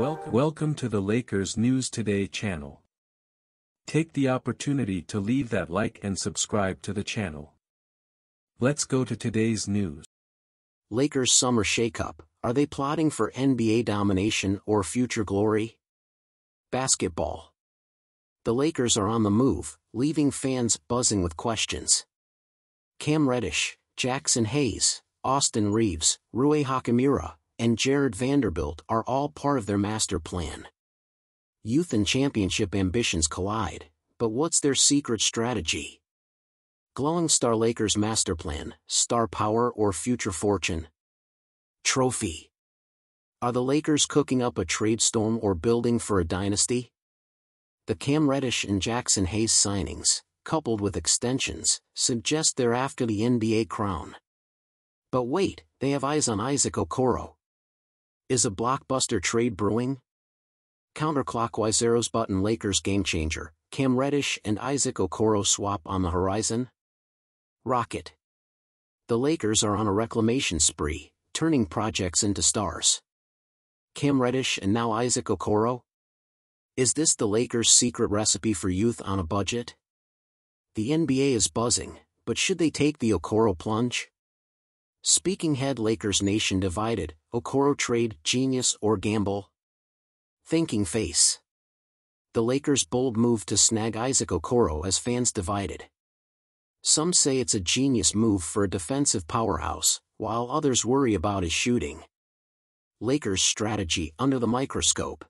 Welcome, welcome to the Lakers News Today channel. Take the opportunity to leave that like and subscribe to the channel. Let's go to today's news. Lakers summer shakeup, are they plotting for NBA domination or future glory? Basketball. The Lakers are on the move, leaving fans buzzing with questions. Cam Reddish, Jaxson Hayes, Austin Reaves, Rui Hachimura, and Jarred Vanderbilt are all part of their master plan. Youth and championship ambitions collide, but what's their secret strategy? Glowing Star Lakers master plan, star power or future fortune? Trophy. Are the Lakers cooking up a trade storm or building for a dynasty? The Cam Reddish and Jaxson Hayes signings, coupled with extensions, suggest they're after the NBA crown. But wait, they have eyes on Isaac Okoro, is a blockbuster trade brewing? Counterclockwise arrows button Lakers game changer, Cam Reddish and Isaac Okoro swap on the horizon? Rocket. The Lakers are on a reclamation spree, turning projects into stars. Cam Reddish and now Isaac Okoro? Is this the Lakers' secret recipe for youth on a budget? The NBA is buzzing, but should they take the Okoro plunge? Speaking head Lakers nation divided, Okoro trade, genius or gamble? Thinking face. The Lakers' bold move to snag Isaac Okoro as fans divided. Some say it's a genius move for a defensive powerhouse, while others worry about his shooting. Lakers' strategy under the microscope.